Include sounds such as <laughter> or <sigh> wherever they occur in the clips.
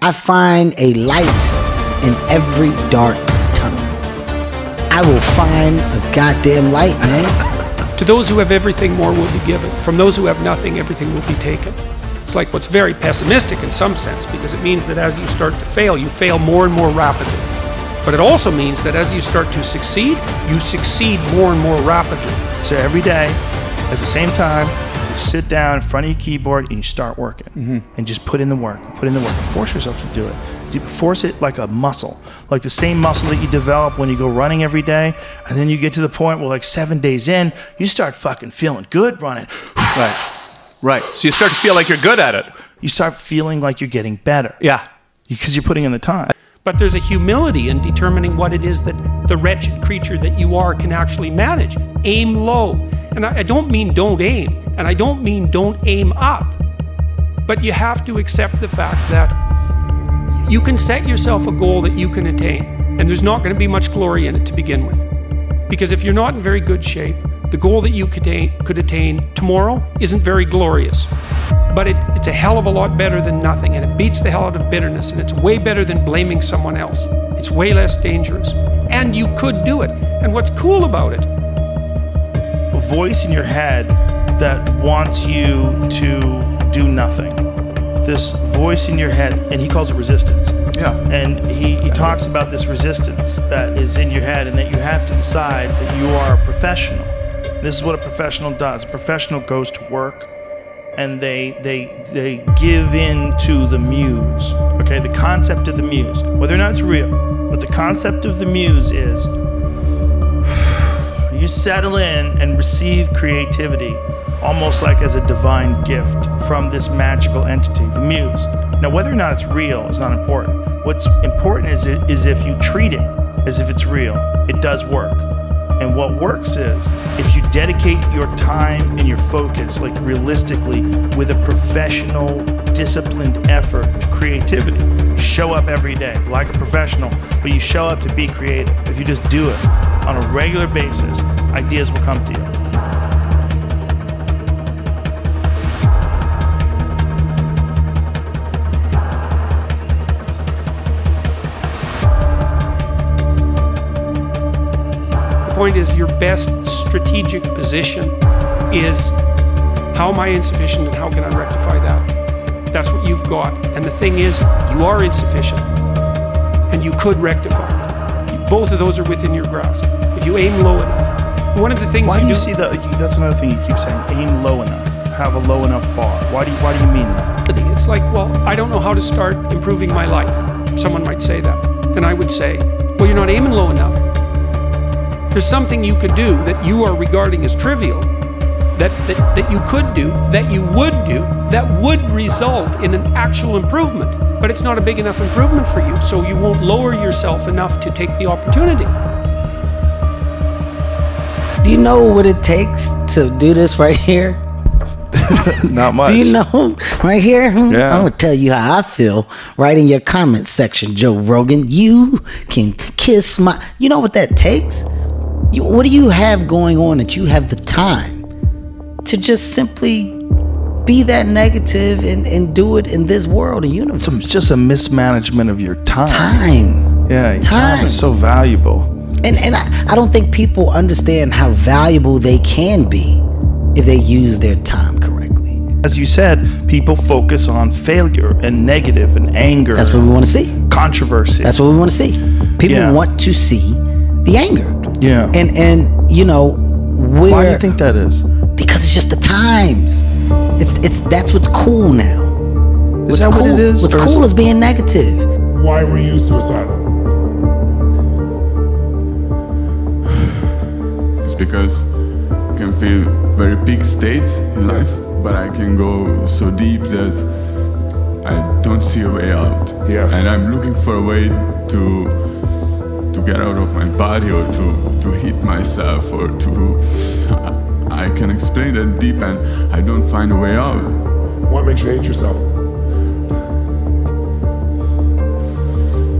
I find a light in every dark tunnel. I will find a goddamn light, man. <laughs> To those who have everything, more will be given. From those who have nothing, everything will be taken. It's like what's very pessimistic in some sense because it means that as you start to fail, you fail more and more rapidly. But it also means that as you start to succeed, you succeed more and more rapidly. So every day, at the same time, you sit down in front of your keyboard and you start working. Mm-hmm. And just put in the work, put in the work, and force yourself to do it. Force it like a muscle, like the same muscle that you develop when you go running every day. And then you get to the point where, like seven days in, you start fucking feeling good running. Right. Right. So you start to feel like you're good at it. You start feeling like you're getting better Yeah. because you're putting in the time. But there's a humility in determining what it is that the wretched creature that you are can actually manage. Aim low. And I, I don't mean don't aim, and I don't mean don't aim up. But you have to accept the fact that you can set yourself a goal that you can attain, and there's not going to be much glory in it to begin with. Because if you're not in very good shape, the goal that you could attain, could attain tomorrow isn't very glorious. But it, it's a hell of a lot better than nothing, and it beats the hell out of bitterness, and it's way better than blaming someone else. It's way less dangerous. And you could do it. And what's cool about it, a voice in your head that wants you to do nothing. This voice in your head, and he calls it resistance. Yeah. And he, he talks about this resistance that is in your head, and that you have to decide that you are a professional. This is what a professional does. A professional goes to work and they they they give in to the muse. Okay, the concept of the muse, whether or not it's real, but the concept of the muse is <sighs> you settle in and receive creativity almost like as a divine gift from this magical entity, the muse. Now, whether or not it's real is not important. What's important is, it, is if you treat it as if it's real, it does work. And what works is if you dedicate your time and your focus, like realistically, with a professional, disciplined effort to creativity. You show up every day like a professional, but you show up to be creative. If you just do it on a regular basis, ideas will come to you. Point is your best strategic position is how am I insufficient and how can I rectify that? That's what you've got. And the thing is, you are insufficient and you could rectify it. Both of those are within your grasp. If you aim low enough. One of the things Why you do you see that? That's another thing you keep saying. Aim low enough. Have a low enough bar. Why do you, why do you mean that? It's like, well, I don't know how to start improving my life. Someone might say that. And I would say, well, you're not aiming low enough. There's something you could do that you are regarding as trivial, that, that, that you could do, that you would do, that would result in an actual improvement. But it's not a big enough improvement for you, so you won't lower yourself enough to take the opportunity. Do you know what it takes to do this right here? <laughs> Not much. Do you know right here? Yeah. I'm gonna tell you how I feel right in your comment section, Joe Rogan. You can kiss my. You know what that takes? You, what do you have going on that you have the time to just simply be that negative and, and do it in this world and universe? It's just a mismanagement of your time. Time. Yeah, your time. Time. is so valuable. And and I, I don't think people understand how valuable they can be if they use their time correctly. As you said, people focus on failure and negative and anger. That's what we want to see. controversy. That's what we want to see. People Yeah. want to see the anger. Yeah. And and you know where Why do you think that is? because it's just the times. It's it's that's what's cool now. What's that what cool, it is? What's Or is cool being negative. Why were you suicidal? <sighs> It's because I can feel very peak states in life, but I can go so deep that I don't see a way out. Yes. And I'm looking for a way to to get out of my body or to, to hit myself or to <laughs> I can explain that deep and I don't find a way out. What makes you hate yourself?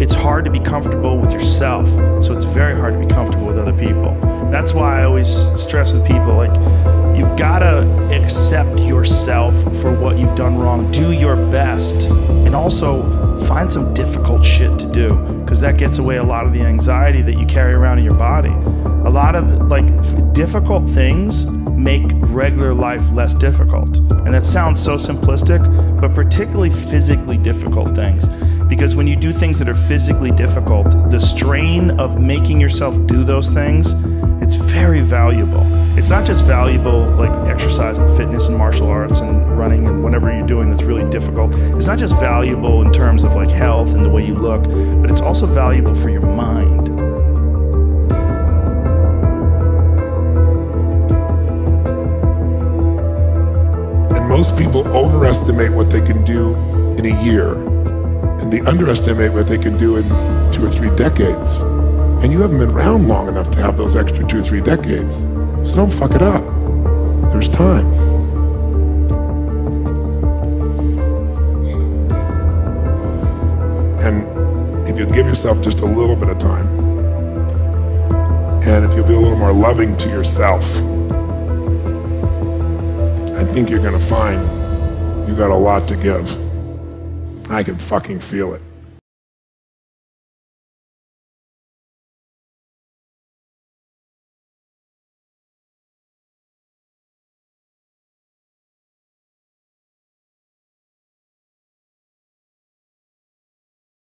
It's hard to be comfortable with yourself, so it's very hard to be comfortable with other people. That's why I always stress with people like you've done wrong. Do your best and also find some difficult shit to do because that gets away a lot of the anxiety that you carry around in your body. A lot of like difficult things make regular life less difficult. And that sounds so simplistic, but particularly physically difficult things. Because when you do things that are physically difficult, the strain of making yourself do those things, it's very valuable. It's not just valuable like exercise and fitness and martial arts and running and whatever you're doing that's really difficult. It's not just valuable in terms of like health and the way you look, but it's also valuable for your mind. And most people overestimate what they can do in a year, and they underestimate what they can do in two or three decades. And you haven't been around long enough to have those extra two or three decades. So don't fuck it up. There's time. And if you give yourself just a little bit of time, and if you'll be a little more loving to yourself, I think you're gonna find you got a lot to give. I can fucking feel it.